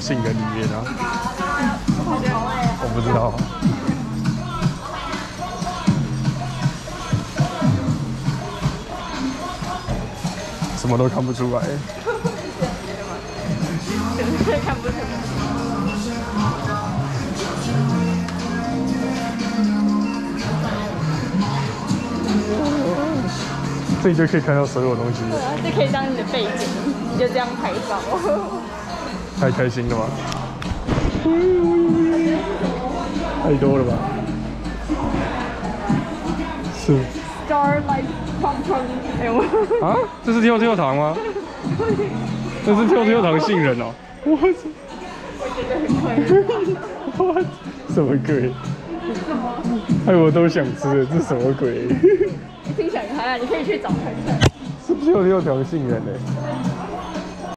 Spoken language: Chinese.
杏仁里面啊？我不知道。什么都看不出来。看不出来。这里就可以看到所有东西，对啊，这可以当你的背景，你就这样拍照。太开心了吧？太多了吧？是 Starlight 哎呦，啊？这是跳跳糖吗？这是跳跳糖杏仁哦！我操！我觉得很快乐。我什么鬼？哎，我都想吃了，这什么鬼？你 听起来很嗨啊，你可以去找看看。是跳跳糖杏仁哎！